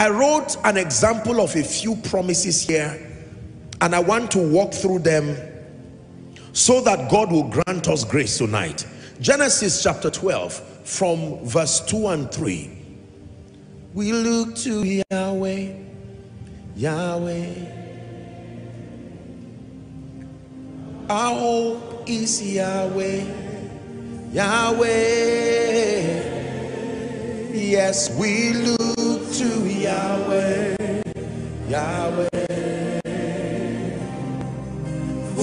I wrote an example of a few promises here and I want to walk through them so that God will grant us grace tonight. Genesis chapter 12 from verse 2 and 3. We look to Yahweh, Yahweh. Our hope is Yahweh, Yahweh. Yes, we look to Yahweh, Yahweh.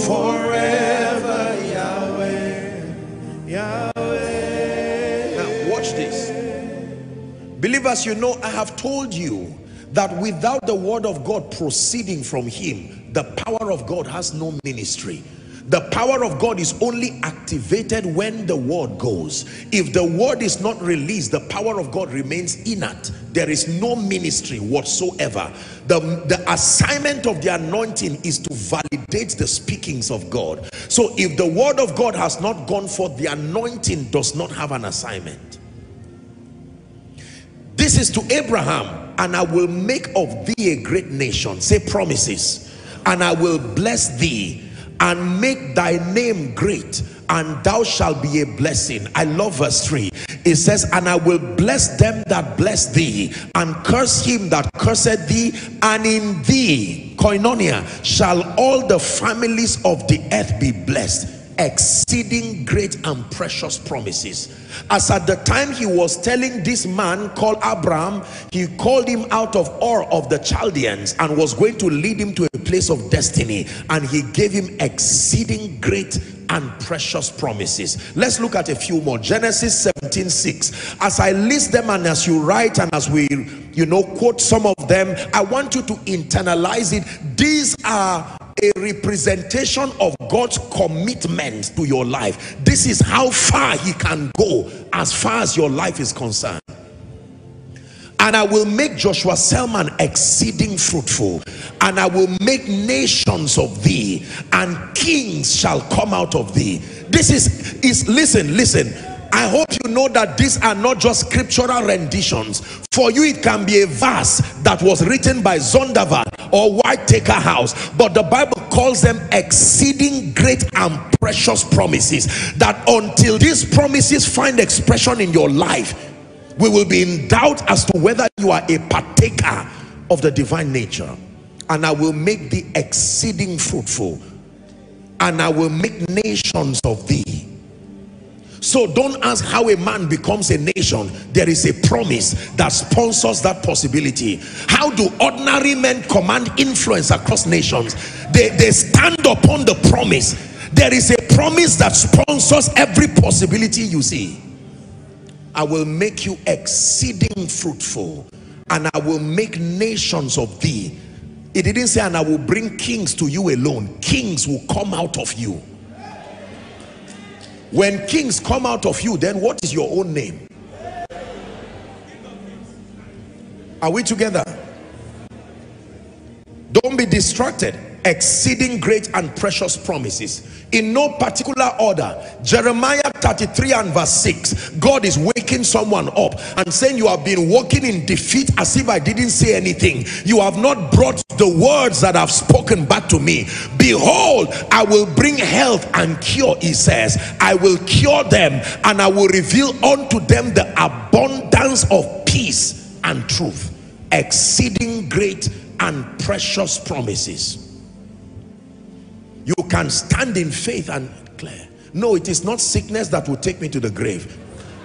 Forever Yahweh, Yahweh. Now watch this. Believers, you know, I have told you that without the word of God proceeding from him, the power of God has no ministry. The power of God is only activated when the word goes. If the word is not released, the power of God remains inert. There is no ministry whatsoever. The, the assignment of the anointing is to validate the speakings of God. So if the word of God has not gone forth, the anointing does not have an assignment. This is to Abraham, and I will make of thee a great nation. Say promises. And I will bless thee and make thy name great and thou shalt be a blessing. I love verse 3 it says and i will bless them that bless thee and curse him that curseth thee and in thee koinonia shall all the families of the earth be blessed exceeding great and precious promises. As at the time he was telling this man called Abraham he called him out of Ur of the Chaldeans and was going to lead him to a place of destiny. And he gave him exceeding great and precious promises. Let's look at a few more. Genesis 17 6 as I list them and as you write and as we you know quote some of them I want you to internalize it. These are a representation of God's commitment to your life. This is how far he can go as far as your life is concerned. And I will make Joshua Selman exceeding fruitful, and I will make nations of thee, and kings shall come out of thee. This is, is listen, listen. I hope you know that these are not just scriptural renditions. For you, it can be a verse that was written by Zondervan or Whitaker House, but the Bible calls them exceeding great and precious promises. That until these promises find expression in your life, we will be in doubt as to whether you are a partaker of the divine nature. And I will make thee exceeding fruitful, and I will make nations of thee so don't ask how a man becomes a nation. There is a promise that sponsors that possibility. How do ordinary men command influence across nations? They, they stand upon the promise. There is a promise that sponsors every possibility you see. I will make you exceeding fruitful and I will make nations of thee. It didn't say, and I will bring kings to you alone. Kings will come out of you when kings come out of you then what is your own name? Are we together? Don't be distracted exceeding great and precious promises. In no particular order. Jeremiah 33 and verse 6 god is waking someone up and saying you have been walking in defeat as if i didn't say anything. You have not brought the words that i've spoken back to me. Behold i will bring health and cure he says. I will cure them and i will reveal unto them the abundance of peace and truth. Exceeding great and precious promises you can stand in faith and declare no it is not sickness that will take me to the grave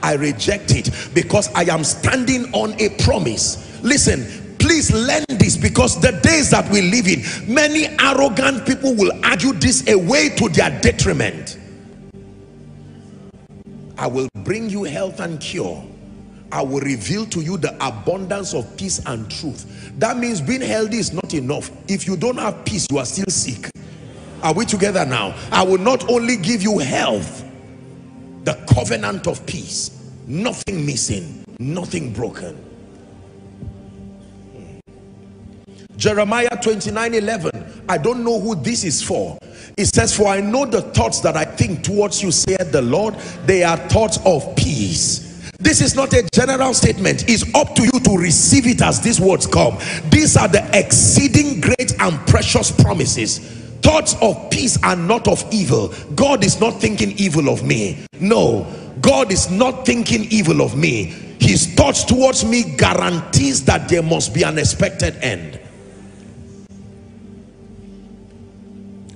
i reject it because i am standing on a promise listen please learn this because the days that we live in many arrogant people will argue this away to their detriment i will bring you health and cure I will reveal to you the abundance of peace and truth. That means being healthy is not enough. If you don't have peace, you are still sick. Are we together now? I will not only give you health, the covenant of peace, nothing missing, nothing broken. Jeremiah 29 11. I don't know who this is for. It says, For I know the thoughts that I think towards you, saith the Lord, they are thoughts of peace this is not a general statement it's up to you to receive it as these words come these are the exceeding great and precious promises thoughts of peace are not of evil. God is not thinking evil of me. No god is not thinking evil of me. His thoughts towards me guarantees that there must be an expected end.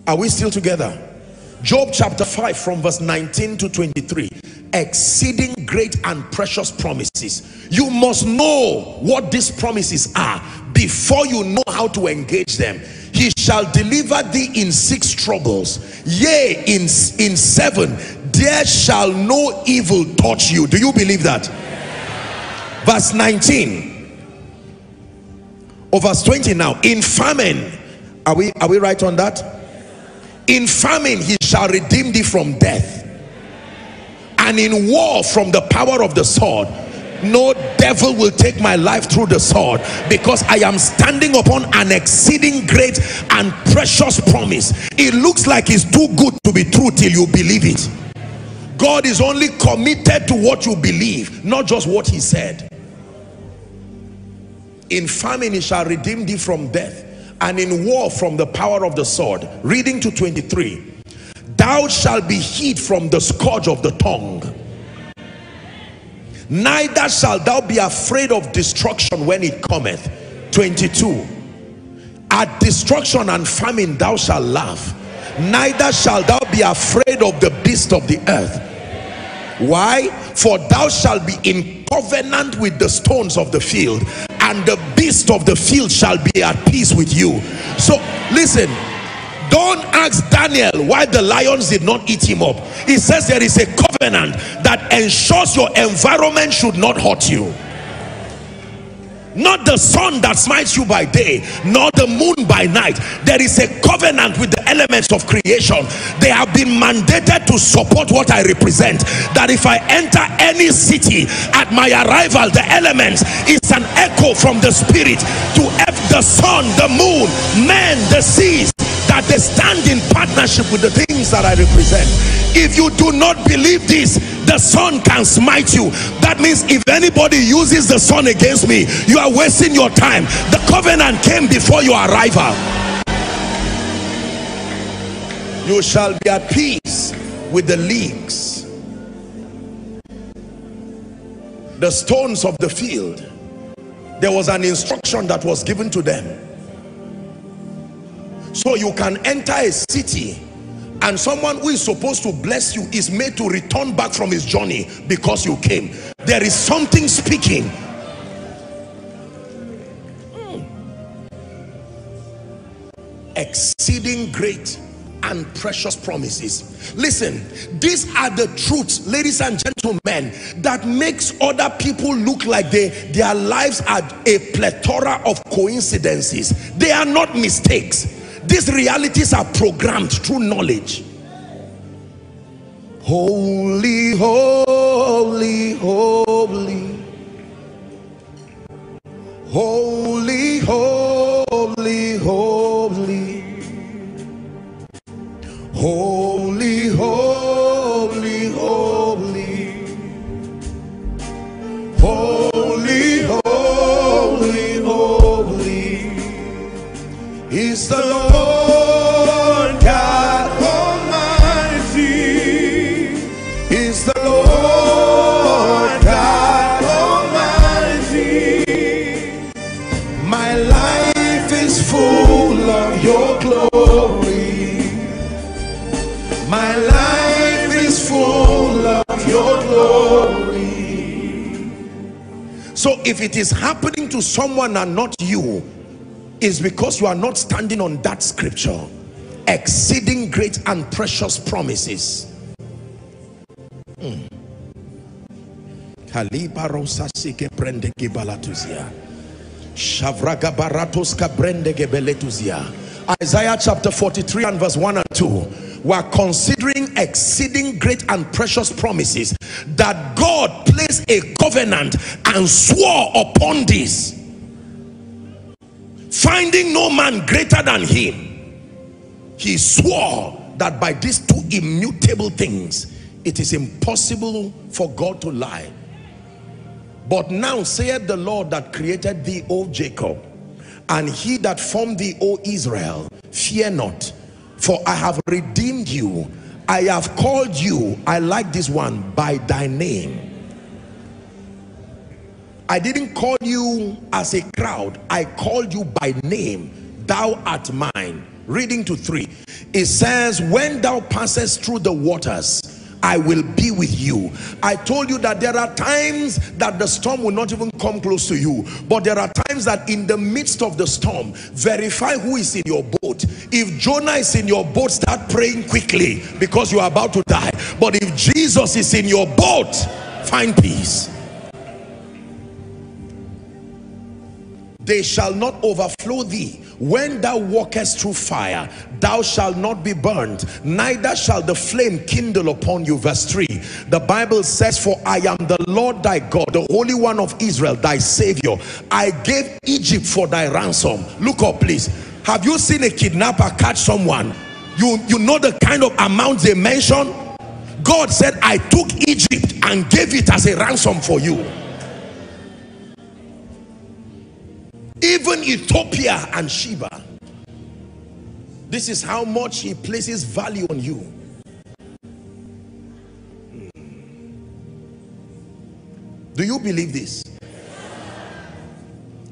Are we still together? Job chapter 5 from verse 19 to 23 exceeding great and precious promises. You must know what these promises are before you know how to engage them he shall deliver thee in six troubles. Yea in in seven there shall no evil touch you. Do you believe that? Verse 19 or verse 20 now. In famine. Are we are we right on that? In famine he shall redeem thee from death. And in war from the power of the sword no devil will take my life through the sword because I am standing upon an exceeding great and precious promise. It looks like it's too good to be true till you believe it. God is only committed to what you believe not just what he said. In famine he shall redeem thee from death and in war from the power of the sword. Reading to 23 thou shalt be hid from the scourge of the tongue neither shalt thou be afraid of destruction when it cometh. 22 at destruction and famine thou shalt laugh. Neither shalt thou be afraid of the beast of the earth. Why? For thou shalt be in covenant with the stones of the field and the beast of the field shall be at peace with you. So listen don't ask Daniel why the lions did not eat him up. He says there is a covenant that ensures your environment should not hurt you. Not the sun that smites you by day, nor the moon by night. There is a covenant with the elements of creation. They have been mandated to support what I represent. That if I enter any city at my arrival, the elements is an echo from the spirit to the sun, the moon, men, the seas, that they stand in partnership with the things that I represent. If you do not believe this, the sun can smite you. That means if anybody uses the sun against me, you are wasting your time. The covenant came before your arrival. You shall be at peace with the leagues, the stones of the field. There was an instruction that was given to them so you can enter a city and someone who is supposed to bless you is made to return back from his journey because you came. There is something speaking. Hmm. exceeding great and precious promises. Listen these are the truths ladies and gentlemen that makes other people look like they their lives are a plethora of coincidences. They are not mistakes these realities are programmed through knowledge. Holy, holy, holy. Holy, holy, holy. Holy, So if it is happening to someone and not you, is because you are not standing on that scripture. Exceeding great and precious promises. Mm. Isaiah chapter 43 and verse 1 and 2 we're considering exceeding great and precious promises that God placed a covenant and swore upon this. Finding no man greater than him he swore that by these two immutable things it is impossible for God to lie. But now saith the Lord that created thee, O Jacob, and he that formed thee, O Israel, fear not, for I have redeemed you. I have called you, I like this one, by thy name. I didn't call you as a crowd, I called you by name. Thou art mine. Reading to three, it says, When thou passest through the waters, I will be with you. I told you that there are times that the storm will not even come close to you. But there are times that in the midst of the storm, verify who is in your boat. If Jonah is in your boat, start praying quickly because you are about to die. But if Jesus is in your boat, find peace. They shall not overflow thee. When thou walkest through fire thou shalt not be burned neither shall the flame kindle upon you. Verse 3 the bible says for i am the lord thy god the holy one of israel thy savior. I gave egypt for thy ransom. Look up please. Have you seen a kidnapper catch someone? You you know the kind of amount they mention? God said i took egypt and gave it as a ransom for you even Ethiopia and Sheba. This is how much he places value on you. Do you believe this?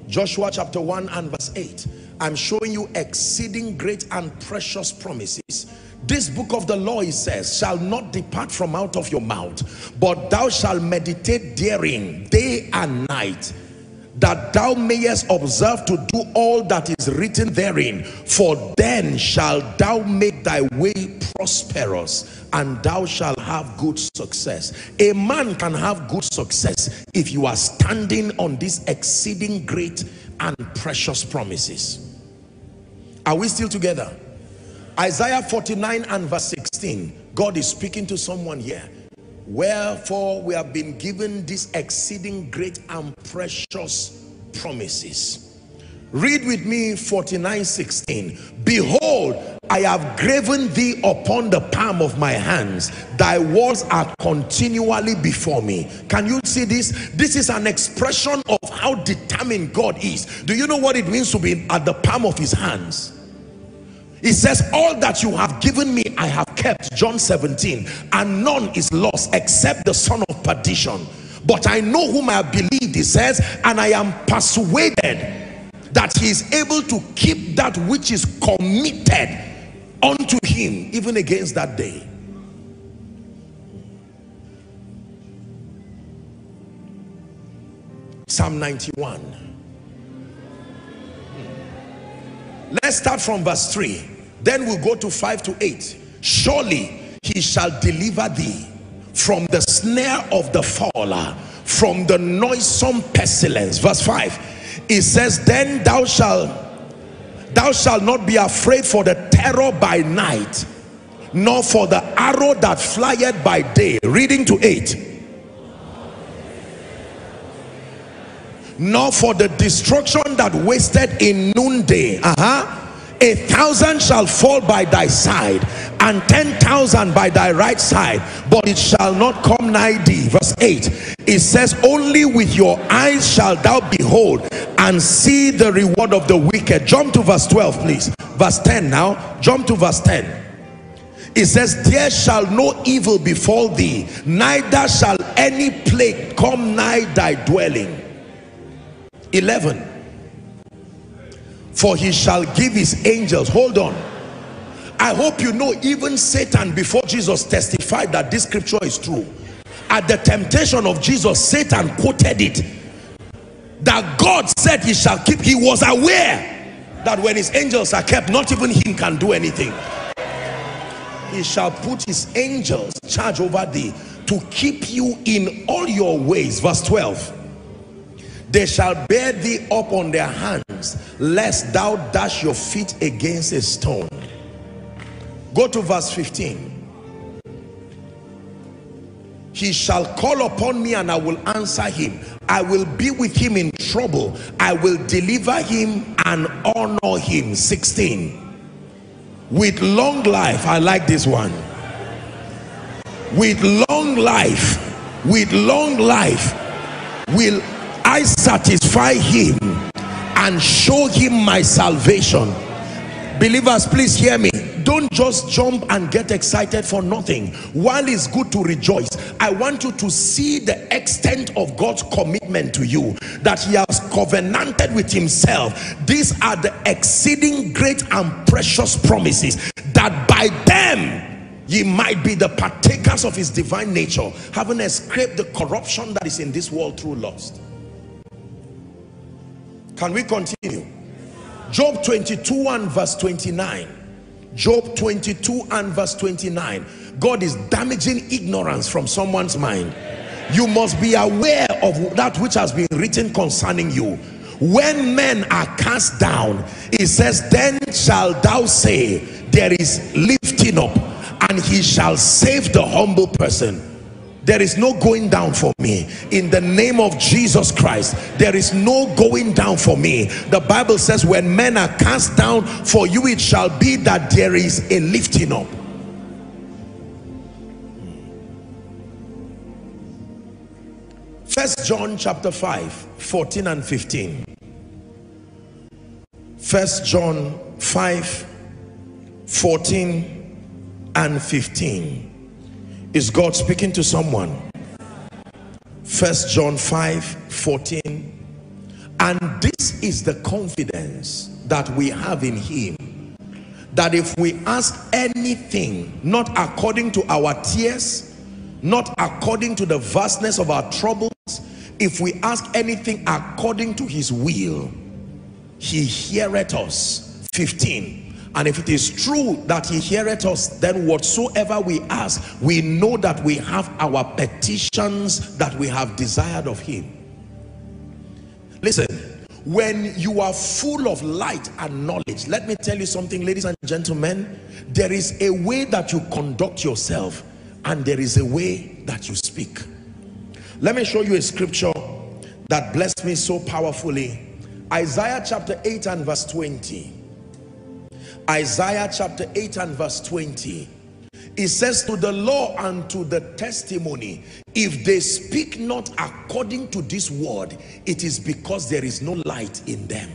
Joshua chapter 1 and verse 8. I'm showing you exceeding great and precious promises. This book of the law, he says, shall not depart from out of your mouth, but thou shalt meditate therein day and night that thou mayest observe to do all that is written therein. For then shalt thou make thy way prosperous and thou shalt have good success. A man can have good success if you are standing on these exceeding great and precious promises. Are we still together? Isaiah 49 and verse 16 god is speaking to someone here Wherefore we have been given these exceeding great and precious promises. Read with me 49 16. Behold, I have graven thee upon the palm of my hands. Thy walls are continually before me. Can you see this? This is an expression of how determined God is. Do you know what it means to be at the palm of his hands? He says, all that you have given me, I have kept. John 17. And none is lost except the son of perdition. But I know whom I have believed, he says, and I am persuaded that he is able to keep that which is committed unto him, even against that day. Psalm 91. Hmm. Let's start from verse 3. Then we'll go to 5 to 8. Surely he shall deliver thee from the snare of the fowler, from the noisome pestilence. Verse 5. It says, Then thou shalt thou shalt not be afraid for the terror by night, nor for the arrow that flieth by day. Reading to 8. Nor for the destruction that wasted in noonday. Uh-huh a thousand shall fall by thy side and ten thousand by thy right side but it shall not come nigh thee. Verse 8 it says only with your eyes shall thou behold and see the reward of the wicked. Jump to verse 12 please. Verse 10 now. Jump to verse 10 it says there shall no evil befall thee neither shall any plague come nigh thy dwelling. 11 for he shall give his angels. Hold on. I hope you know even satan before jesus testified that this scripture is true. At the temptation of jesus satan quoted it. That god said he shall keep he was aware that when his angels are kept not even him can do anything. He shall put his angels charge over thee to keep you in all your ways. Verse 12 they shall bear thee up on their hands lest thou dash your feet against a stone. Go to verse 15 he shall call upon me and I will answer him. I will be with him in trouble. I will deliver him and honor him. 16 with long life I like this one. With long life with long life will I satisfy him and show him my salvation. Believers please hear me. Don't just jump and get excited for nothing. While it's good to rejoice i want you to see the extent of god's commitment to you that he has covenanted with himself. These are the exceeding great and precious promises that by them ye might be the partakers of his divine nature having escaped the corruption that is in this world through lust can we continue? Job 22 and verse 29 job 22 and verse 29 god is damaging ignorance from someone's mind. You must be aware of that which has been written concerning you. When men are cast down it says then shall thou say there is lifting up and he shall save the humble person there is no going down for me. In the name of Jesus Christ there is no going down for me. The Bible says when men are cast down for you it shall be that there is a lifting up. First John chapter 5 14 and 15 first John 5 14 and 15 is God speaking to someone? First John 5 14. And this is the confidence that we have in him. That if we ask anything, not according to our tears, not according to the vastness of our troubles, if we ask anything according to his will, he heareth us. 15 and if it is true that he heareth us, then whatsoever we ask, we know that we have our petitions that we have desired of him. Listen, when you are full of light and knowledge, let me tell you something, ladies and gentlemen, there is a way that you conduct yourself and there is a way that you speak. Let me show you a scripture that blessed me so powerfully. Isaiah chapter 8 and verse 20. Isaiah chapter 8 and verse 20 it says to the law and to the testimony if they speak not according to this word it is because there is no light in them.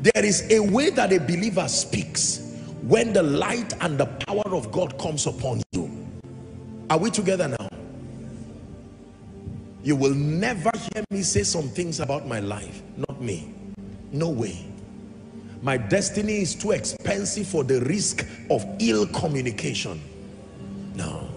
There is a way that a believer speaks when the light and the power of God comes upon you. Are we together now? You will never hear me say some things about my life. Not me. No way my destiny is too expensive for the risk of ill communication. No.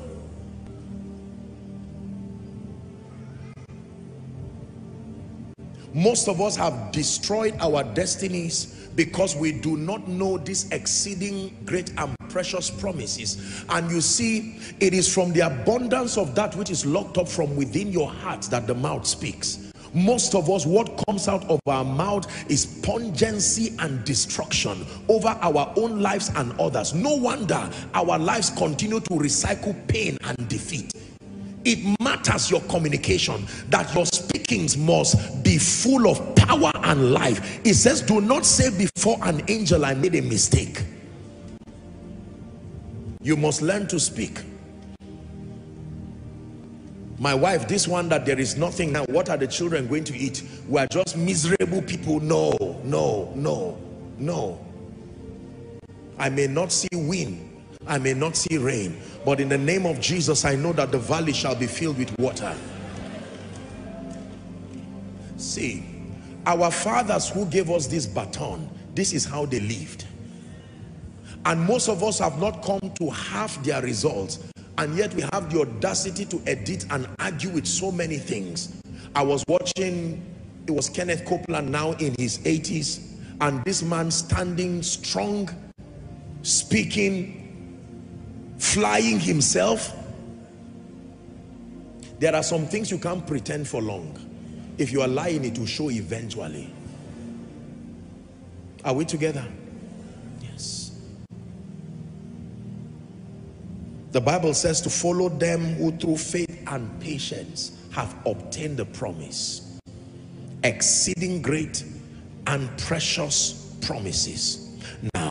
Most of us have destroyed our destinies because we do not know these exceeding great and precious promises. And you see it is from the abundance of that which is locked up from within your heart that the mouth speaks most of us what comes out of our mouth is pungency and destruction over our own lives and others. No wonder our lives continue to recycle pain and defeat. It matters your communication that your speakings must be full of power and life. It says do not say before an angel i made a mistake. You must learn to speak my wife this one that there is nothing now what are the children going to eat? We are just miserable people. No no no no. I may not see wind i may not see rain but in the name of jesus i know that the valley shall be filled with water. See our fathers who gave us this baton this is how they lived. And most of us have not come to half their results and yet we have the audacity to edit and argue with so many things. I was watching it was kenneth copeland now in his 80s and this man standing strong speaking flying himself. There are some things you can't pretend for long. If you are lying it will show eventually. Are we together The Bible says to follow them who through faith and patience have obtained the promise. Exceeding great and precious promises. Now,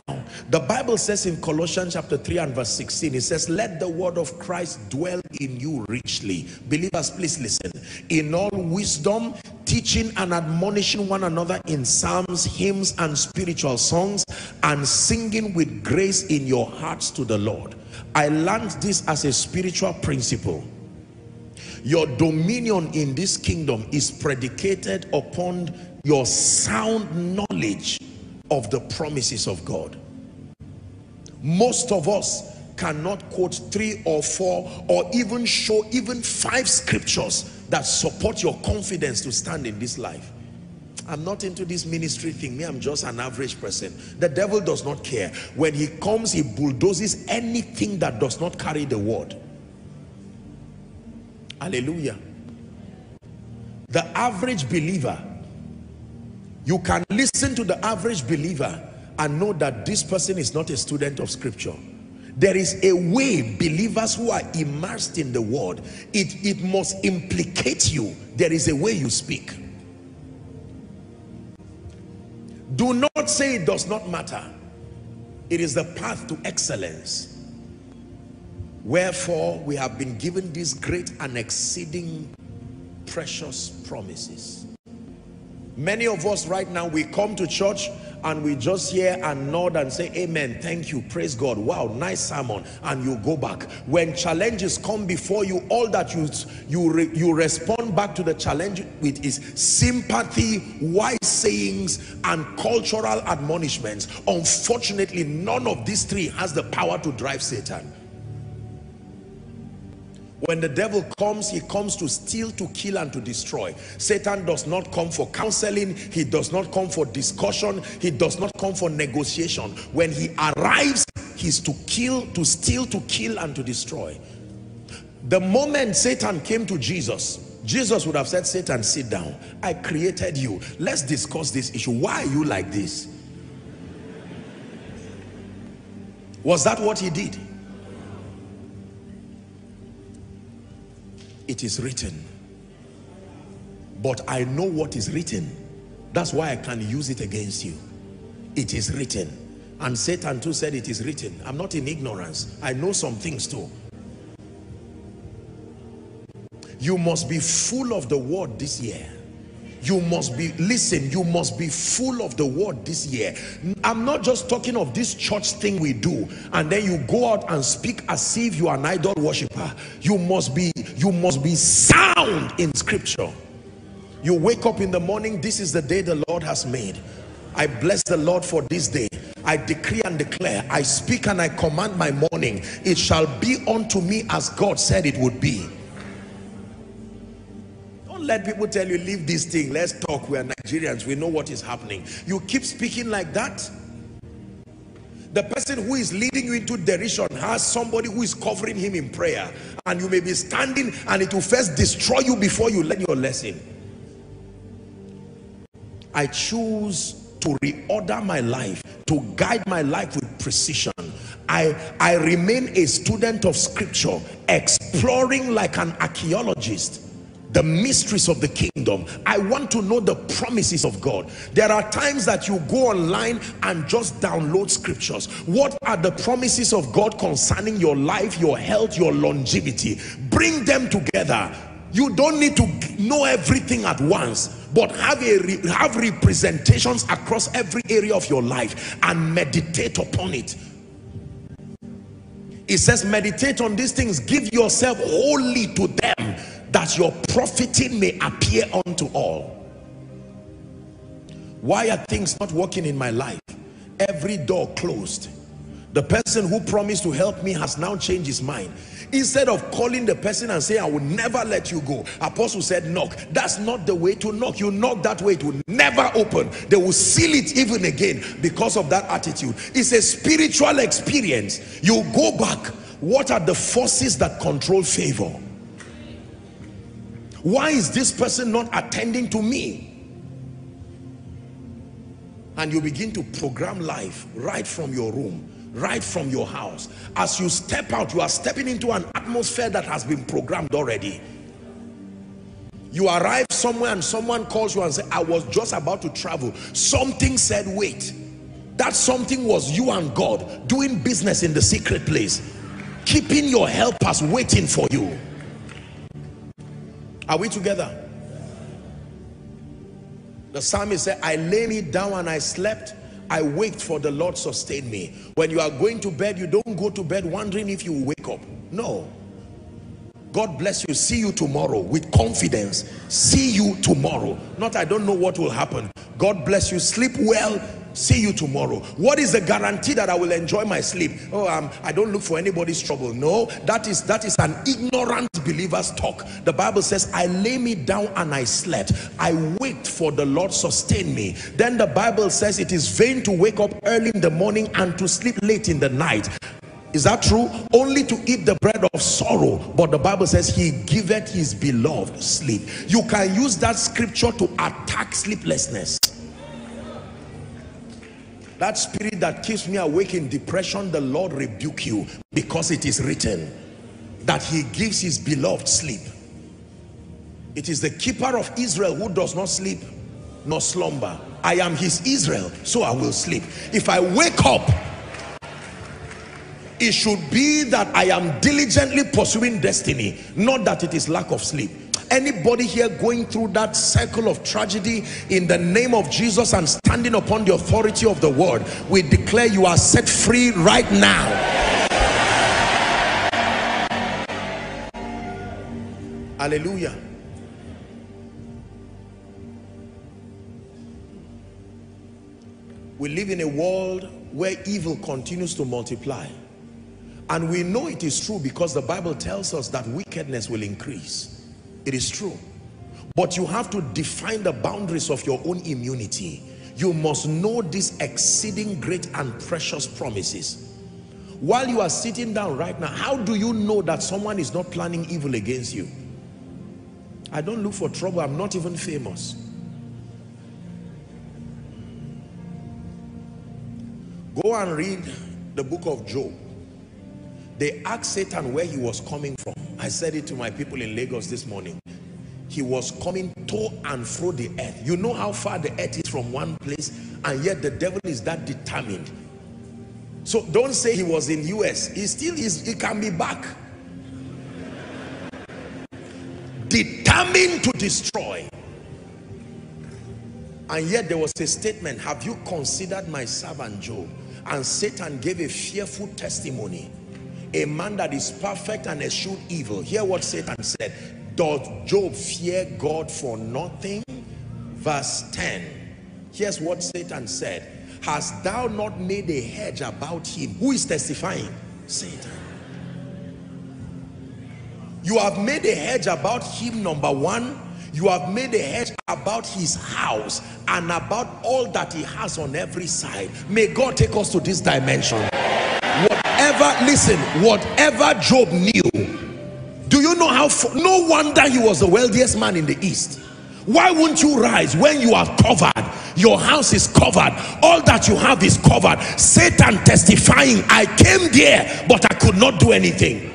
The Bible says in Colossians chapter 3 and verse 16, it says, let the word of Christ dwell in you richly. Believers, please listen. In all wisdom, teaching and admonishing one another in psalms, hymns, and spiritual songs, and singing with grace in your hearts to the Lord. I learned this as a spiritual principle. Your dominion in this kingdom is predicated upon your sound knowledge of the promises of God. Most of us cannot quote three or four or even show even five scriptures that support your confidence to stand in this life. I'm not into this ministry thing. Me, I'm just an average person. The devil does not care. When he comes, he bulldozes anything that does not carry the word. Hallelujah. The average believer, you can listen to the average believer and know that this person is not a student of scripture there is a way believers who are immersed in the word it it must implicate you. There is a way you speak. Do not say it does not matter. It is the path to excellence. Wherefore we have been given these great and exceeding precious promises. Many of us right now we come to church and we just hear and nod and say amen. Thank you. Praise god. Wow nice sermon. And you go back. When challenges come before you all that you you re, you respond back to the challenge with is sympathy wise sayings and cultural admonishments. Unfortunately none of these three has the power to drive satan when the devil comes, he comes to steal, to kill, and to destroy. Satan does not come for counseling. He does not come for discussion. He does not come for negotiation. When he arrives, he's to kill, to steal, to kill, and to destroy. The moment Satan came to Jesus, Jesus would have said, Satan, sit down. I created you. Let's discuss this issue. Why are you like this? Was that what he did? It is written. But I know what is written. That's why I can use it against you. It is written. And Satan too said it is written. I'm not in ignorance. I know some things too. You must be full of the word this year you must be listen you must be full of the word this year. I'm not just talking of this church thing we do and then you go out and speak as if you are an idol worshiper. You must be you must be sound in scripture. You wake up in the morning this is the day the lord has made. I bless the lord for this day. I decree and declare, I speak and I command my morning, it shall be unto me as God said it would be let people tell you leave this thing. Let's talk. We are nigerians. We know what is happening. You keep speaking like that. The person who is leading you into derision has somebody who is covering him in prayer. And you may be standing and it will first destroy you before you learn your lesson. I choose to reorder my life to guide my life with precision. I i remain a student of scripture exploring like an archaeologist the mysteries of the kingdom. I want to know the promises of god. There are times that you go online and just download scriptures. What are the promises of god concerning your life your health your longevity? Bring them together. You don't need to know everything at once but have a have representations across every area of your life and meditate upon it. It says meditate on these things. Give yourself wholly to them that your profiting may appear unto all. Why are things not working in my life? Every door closed. The person who promised to help me has now changed his mind. Instead of calling the person and saying i will never let you go apostle said knock. That's not the way to knock. You knock that way it will never open. They will seal it even again because of that attitude. It's a spiritual experience. You go back. What are the forces that control favor why is this person not attending to me? And you begin to program life right from your room right from your house. As you step out you are stepping into an atmosphere that has been programmed already. You arrive somewhere and someone calls you and say i was just about to travel. Something said wait that something was you and God doing business in the secret place keeping your helpers waiting for you are we together? The psalmist said I lay me down and I slept. I waked for the Lord sustained me. When you are going to bed you don't go to bed wondering if you wake up. No. God bless you. See you tomorrow with confidence. See you tomorrow. Not I don't know what will happen. God bless you. Sleep well see you tomorrow. What is the guarantee that i will enjoy my sleep? Oh um, i don't look for anybody's trouble. No that is that is an ignorant believer's talk. The bible says i lay me down and i slept. I wait for the lord sustain me. Then the bible says it is vain to wake up early in the morning and to sleep late in the night. Is that true? Only to eat the bread of sorrow. But the bible says he giveth his beloved sleep. You can use that scripture to attack sleeplessness that spirit that keeps me awake in depression the lord rebuke you because it is written that he gives his beloved sleep. It is the keeper of israel who does not sleep nor slumber. I am his israel so i will sleep. If i wake up it should be that i am diligently pursuing destiny not that it is lack of sleep anybody here going through that cycle of tragedy in the name of Jesus and standing upon the authority of the word we declare you are set free right now. Hallelujah. We live in a world where evil continues to multiply. And we know it is true because the Bible tells us that wickedness will increase it is true. But you have to define the boundaries of your own immunity. You must know these exceeding great and precious promises. While you are sitting down right now, how do you know that someone is not planning evil against you? I don't look for trouble. I'm not even famous. Go and read the book of Job. They asked Satan where he was coming from. I said it to my people in Lagos this morning. He was coming to and fro the earth. You know how far the earth is from one place and yet the devil is that determined. So don't say he was in the US. He still is, he can be back. Determined to destroy. And yet there was a statement, have you considered my servant Job? And Satan gave a fearful testimony a man that is perfect and eschewed evil. Hear what satan said. Does job fear god for nothing? Verse 10 here's what satan said. Hast thou not made a hedge about him? Who is testifying? Satan. You have made a hedge about him number one. You have made a hedge about his house and about all that he has on every side. May god take us to this dimension whatever listen whatever job knew do you know how no wonder he was the wealthiest man in the east. Why won't you rise when you are covered? Your house is covered. All that you have is covered. Satan testifying i came there but i could not do anything.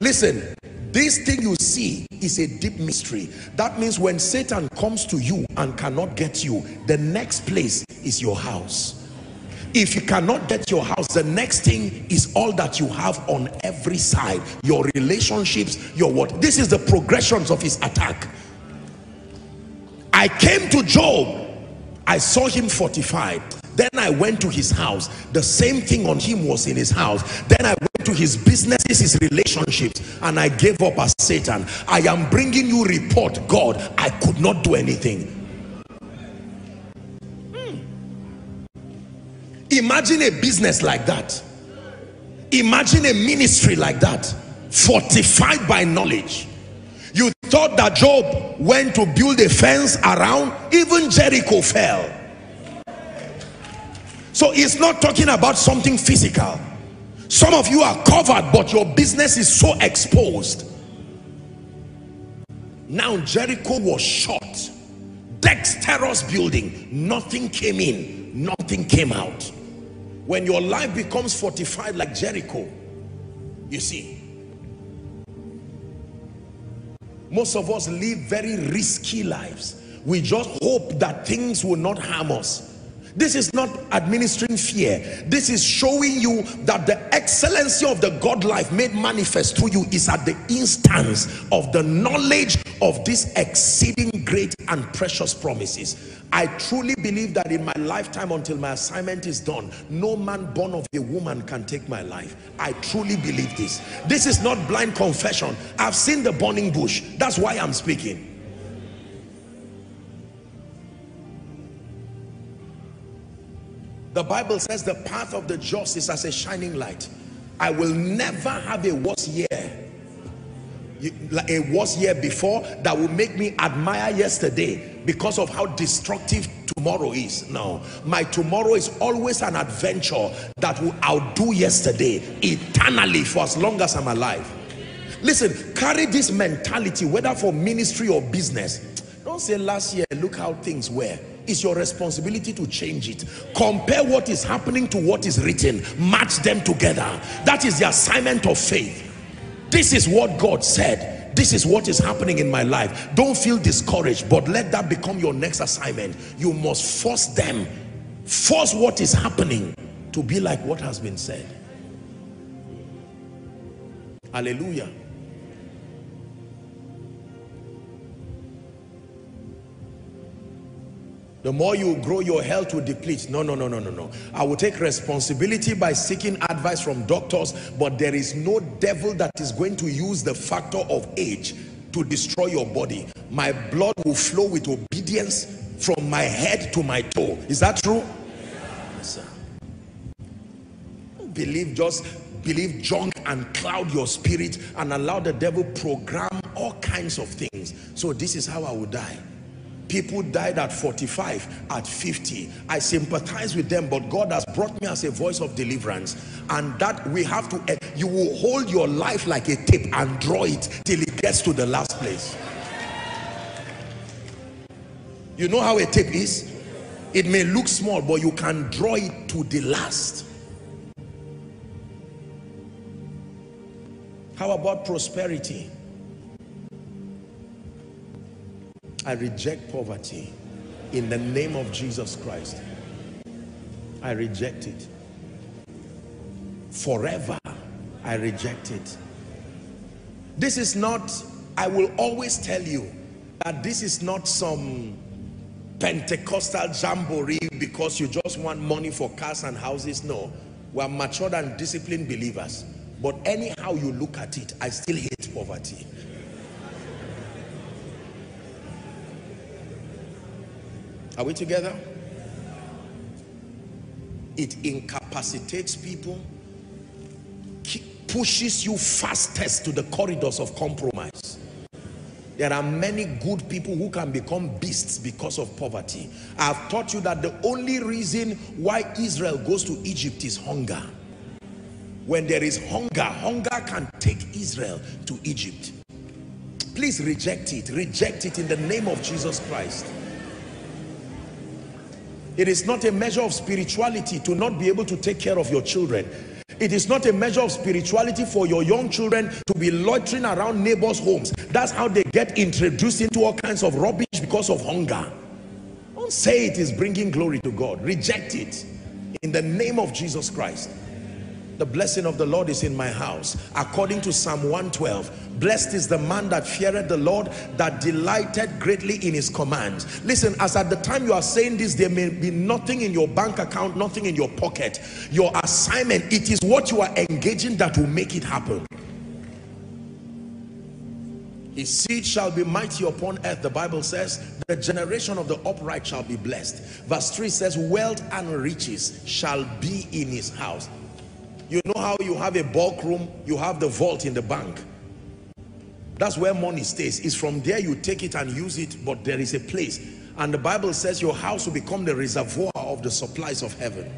Listen this thing you see is a deep mystery. That means when satan comes to you and cannot get you the next place is your house if you cannot get your house the next thing is all that you have on every side. Your relationships your what? This is the progressions of his attack. I came to job. I saw him fortified. Then i went to his house. The same thing on him was in his house. Then i went to his businesses his relationships and i gave up as satan. I am bringing you report god. I could not do anything imagine a business like that. Imagine a ministry like that fortified by knowledge. You thought that job went to build a fence around even jericho fell. So it's not talking about something physical. Some of you are covered but your business is so exposed. Now jericho was shut dexterous building. Nothing came in. Nothing came out when your life becomes fortified like Jericho you see most of us live very risky lives. We just hope that things will not harm us This is not administering fear. This is showing you that the excellency of the God life made manifest through you is at the instance of the knowledge of these exceeding great and precious promises. I truly believe that in my lifetime until my assignment is done, no man born of a woman can take my life. I truly believe this. This is not blind confession. I've seen the burning bush. That's why I'm speaking. The Bible says the path of the just is as a shining light. I will never have a worse year a worse year before that will make me admire yesterday because of how destructive tomorrow is. No. My tomorrow is always an adventure that will outdo yesterday eternally for as long as i'm alive. Listen carry this mentality whether for ministry or business. Don't say last year look how things were it's your responsibility to change it. Compare what is happening to what is written. Match them together. That is the assignment of faith. This is what God said. This is what is happening in my life. Don't feel discouraged but let that become your next assignment. You must force them. Force what is happening to be like what has been said. Hallelujah the more you grow your health will deplete. No no no no no no. I will take responsibility by seeking advice from doctors but there is no devil that is going to use the factor of age to destroy your body. My blood will flow with obedience from my head to my toe. Is that true? Yes, sir. believe just believe junk and cloud your spirit and allow the devil program all kinds of things. So this is how i will die People died at 45, at 50. I sympathize with them, but God has brought me as a voice of deliverance. And that we have to, eh, you will hold your life like a tape and draw it till it gets to the last place. You know how a tape is? It may look small, but you can draw it to the last. How about prosperity? I reject poverty in the name of Jesus Christ. I reject it. Forever, I reject it. This is not, I will always tell you that this is not some Pentecostal jamboree because you just want money for cars and houses. No, we are matured and disciplined believers. But anyhow you look at it, I still hate poverty. Are we together? It incapacitates people, pushes you fastest to the corridors of compromise. There are many good people who can become beasts because of poverty. I've taught you that the only reason why Israel goes to Egypt is hunger. When there is hunger, hunger can take Israel to Egypt. Please reject it. Reject it in the name of Jesus Christ. It is not a measure of spirituality to not be able to take care of your children. It is not a measure of spirituality for your young children to be loitering around neighbors' homes. That's how they get introduced into all kinds of rubbish because of hunger. Don't say it is bringing glory to God. Reject it in the name of Jesus Christ. The blessing of the Lord is in my house. According to Psalm 112, blessed is the man that feareth the Lord, that delighted greatly in his commands. Listen, as at the time you are saying this, there may be nothing in your bank account, nothing in your pocket. Your assignment, it is what you are engaging that will make it happen. His seed shall be mighty upon earth. The Bible says, the generation of the upright shall be blessed. Verse 3 says, wealth and riches shall be in his house. You know how you have a bulk room, you have the vault in the bank. That's where money stays. It's from there you take it and use it, but there is a place. And the Bible says your house will become the reservoir of the supplies of heaven.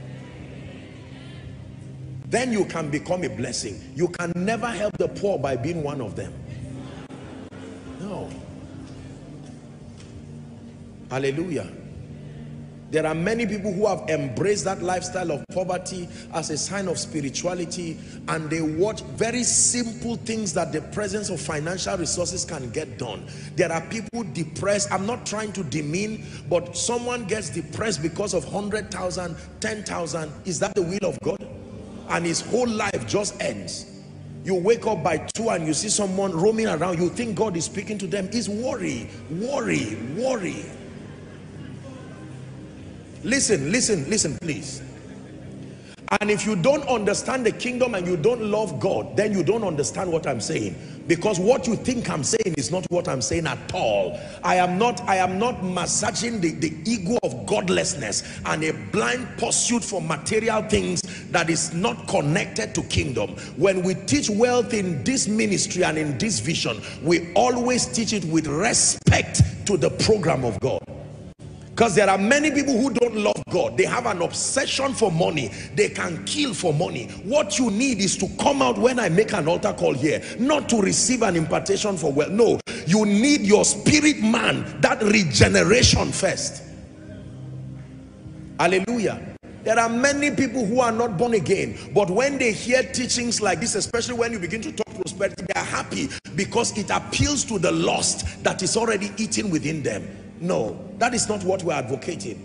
Then you can become a blessing. You can never help the poor by being one of them. No. Hallelujah. There are many people who have embraced that lifestyle of poverty as a sign of spirituality and they watch very simple things that the presence of financial resources can get done. There are people depressed. I'm not trying to demean, but someone gets depressed because of 100,000, 10,000. Is that the will of God? And his whole life just ends. You wake up by two and you see someone roaming around. You think God is speaking to them. It's worry, worry, worry. Listen, listen, listen, please. And if you don't understand the kingdom and you don't love God, then you don't understand what I'm saying. Because what you think I'm saying is not what I'm saying at all. I am not, I am not massaging the, the ego of godlessness and a blind pursuit for material things that is not connected to kingdom. When we teach wealth in this ministry and in this vision, we always teach it with respect to the program of God. Because there are many people who don't love God. They have an obsession for money. They can kill for money. What you need is to come out when I make an altar call here. Not to receive an impartation for wealth. No, you need your spirit man. That regeneration first. Hallelujah. There are many people who are not born again. But when they hear teachings like this, especially when you begin to talk prosperity, they are happy because it appeals to the lust that is already eating within them. No, that is not what we're advocating.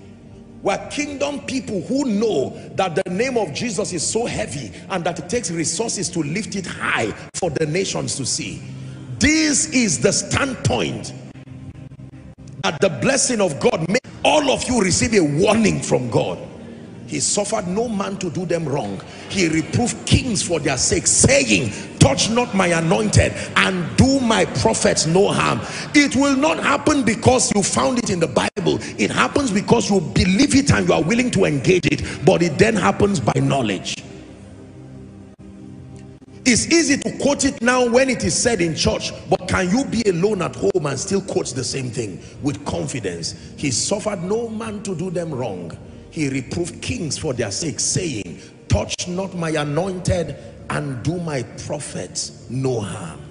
We're kingdom people who know that the name of Jesus is so heavy and that it takes resources to lift it high for the nations to see. This is the standpoint that the blessing of God make all of you receive a warning from God. He suffered no man to do them wrong. He reproved kings for their sake, saying, touch not my anointed and do my prophets no harm. It will not happen because you found it in the Bible. It happens because you believe it and you are willing to engage it. But it then happens by knowledge. It's easy to quote it now when it is said in church, but can you be alone at home and still quote the same thing with confidence? He suffered no man to do them wrong he reproved kings for their sake saying touch not my anointed and do my prophets no harm